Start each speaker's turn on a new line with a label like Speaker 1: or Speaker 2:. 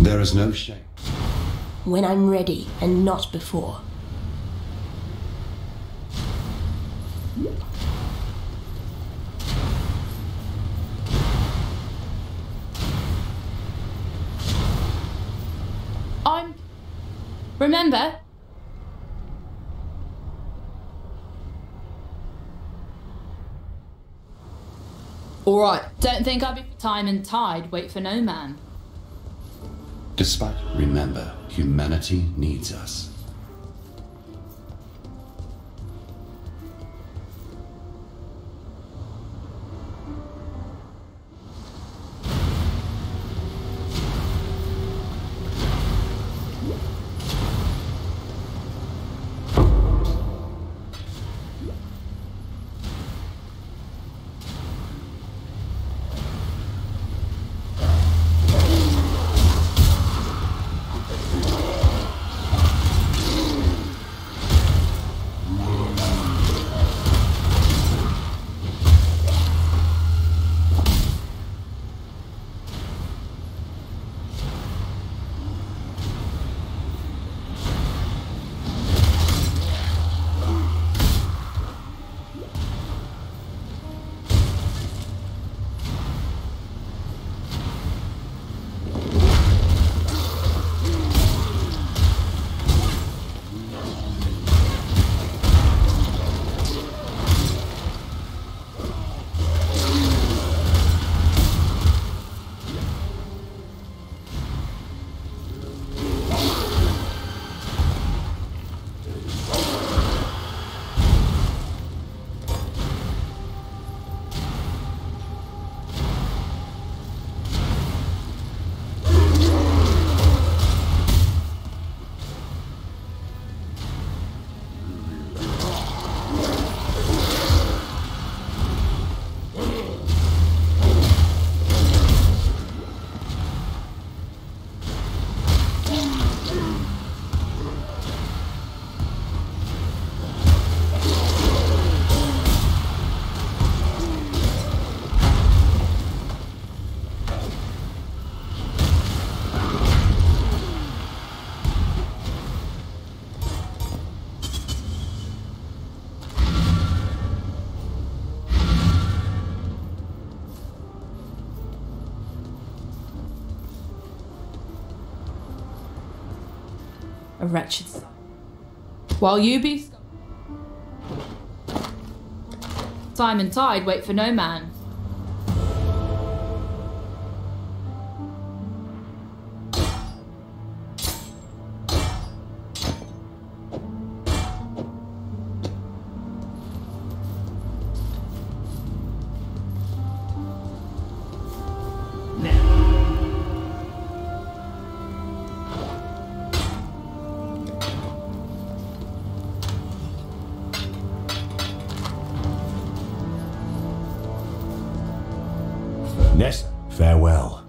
Speaker 1: There is no shame.
Speaker 2: When I'm ready and not before.
Speaker 3: I'm. Remember? Alright, don't think I'll be time and tide, wait for no man.
Speaker 1: Despite, remember, humanity needs us.
Speaker 3: A wretched son. While you be. Time and tide, wait for no man.
Speaker 4: Ness, farewell.